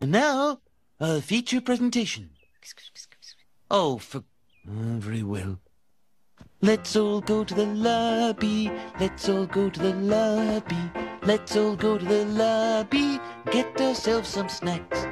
And now, a feature presentation. Oh, for... Very well. Let's all go to the lobby. Let's all go to the lobby. Let's all go to the lobby. Get ourselves some snacks.